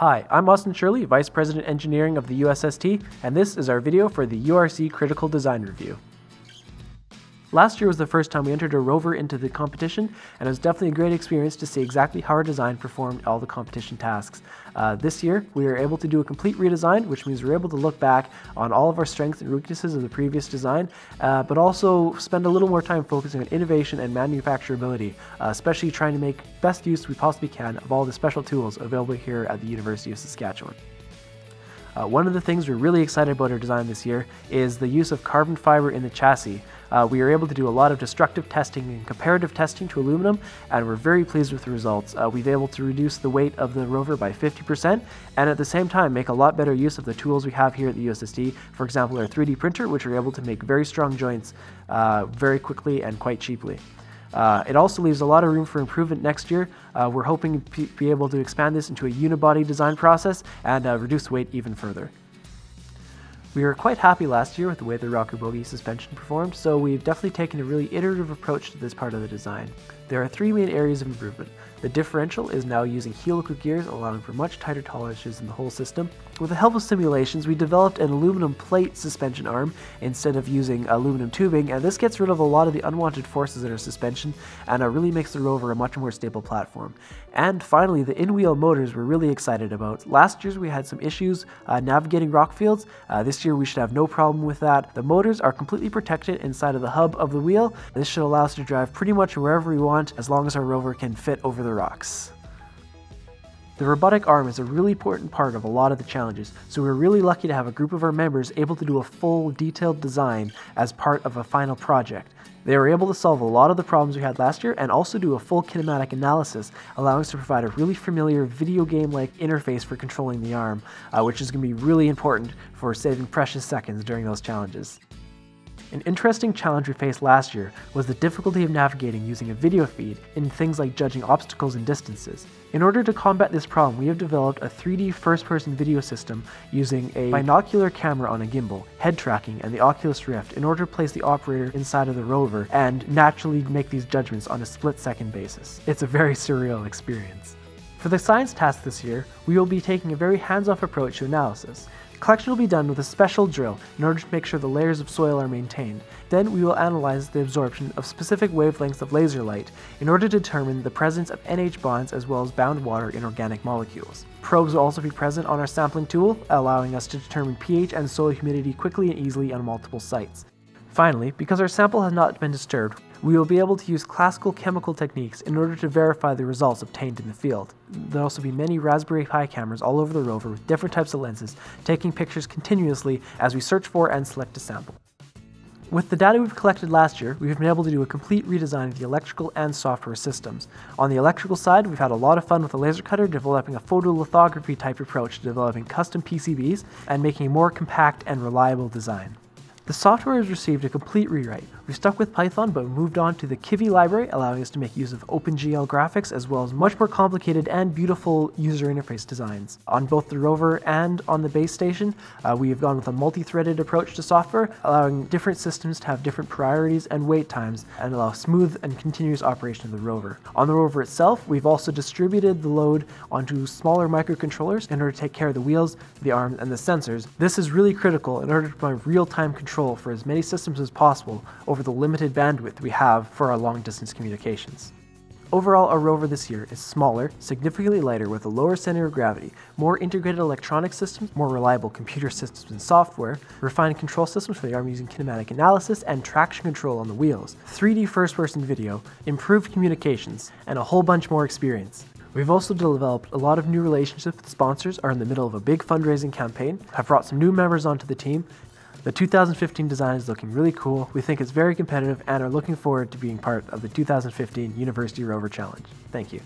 Hi, I'm Austin Shirley, Vice President Engineering of the USST, and this is our video for the URC Critical Design Review. Last year was the first time we entered a rover into the competition, and it was definitely a great experience to see exactly how our design performed all the competition tasks. Uh, this year, we were able to do a complete redesign, which means we are able to look back on all of our strengths and weaknesses of the previous design, uh, but also spend a little more time focusing on innovation and manufacturability, uh, especially trying to make best use we possibly can of all the special tools available here at the University of Saskatchewan. Uh, one of the things we're really excited about our design this year is the use of carbon fiber in the chassis. Uh, we are able to do a lot of destructive testing and comparative testing to aluminum, and we're very pleased with the results. Uh, we've been able to reduce the weight of the rover by 50%, and at the same time make a lot better use of the tools we have here at the USST. For example, our 3D printer, which we're able to make very strong joints uh, very quickly and quite cheaply. Uh, it also leaves a lot of room for improvement next year. Uh, we're hoping to be able to expand this into a unibody design process and uh, reduce weight even further. We were quite happy last year with the way the rocker bogie suspension performed, so we've definitely taken a really iterative approach to this part of the design. There are three main areas of improvement. The differential is now using helical gears, allowing for much tighter tolerances in the whole system. With the help of simulations, we developed an aluminum plate suspension arm instead of using aluminum tubing, and this gets rid of a lot of the unwanted forces in our suspension and uh, really makes the rover a much more stable platform. And finally, the in-wheel motors we're really excited about. Last year we had some issues uh, navigating rock fields. Uh, this year we should have no problem with that. The motors are completely protected inside of the hub of the wheel. This should allow us to drive pretty much wherever we want as long as our rover can fit over the rocks. The robotic arm is a really important part of a lot of the challenges, so we're really lucky to have a group of our members able to do a full detailed design as part of a final project. They were able to solve a lot of the problems we had last year and also do a full kinematic analysis, allowing us to provide a really familiar video game-like interface for controlling the arm, uh, which is going to be really important for saving precious seconds during those challenges. An interesting challenge we faced last year was the difficulty of navigating using a video feed in things like judging obstacles and distances. In order to combat this problem, we have developed a 3D first-person video system using a binocular camera on a gimbal, head tracking, and the Oculus Rift in order to place the operator inside of the rover and naturally make these judgments on a split-second basis. It's a very surreal experience. For the science task this year, we will be taking a very hands-off approach to analysis. Collection will be done with a special drill in order to make sure the layers of soil are maintained. Then we will analyze the absorption of specific wavelengths of laser light in order to determine the presence of NH bonds as well as bound water in organic molecules. Probes will also be present on our sampling tool, allowing us to determine pH and soil humidity quickly and easily on multiple sites. Finally, because our sample has not been disturbed, we will be able to use classical chemical techniques in order to verify the results obtained in the field. There will also be many Raspberry Pi cameras all over the rover with different types of lenses, taking pictures continuously as we search for and select a sample. With the data we've collected last year, we've been able to do a complete redesign of the electrical and software systems. On the electrical side, we've had a lot of fun with the laser cutter developing a photolithography type approach to developing custom PCBs and making a more compact and reliable design. The software has received a complete rewrite. We stuck with Python but moved on to the Kivy library, allowing us to make use of OpenGL graphics as well as much more complicated and beautiful user interface designs. On both the rover and on the base station, uh, we have gone with a multi-threaded approach to software, allowing different systems to have different priorities and wait times and allow smooth and continuous operation of the rover. On the rover itself, we've also distributed the load onto smaller microcontrollers in order to take care of the wheels, the arms, and the sensors. This is really critical in order to provide real-time control control for as many systems as possible over the limited bandwidth we have for our long distance communications. Overall, our rover this year is smaller, significantly lighter with a lower center of gravity, more integrated electronic systems, more reliable computer systems and software, refined control systems for the arm using kinematic analysis and traction control on the wheels, 3D first-person video, improved communications, and a whole bunch more experience. We've also developed a lot of new relationships with sponsors, are in the middle of a big fundraising campaign, have brought some new members onto the team, the 2015 design is looking really cool. We think it's very competitive and are looking forward to being part of the 2015 University Rover Challenge. Thank you.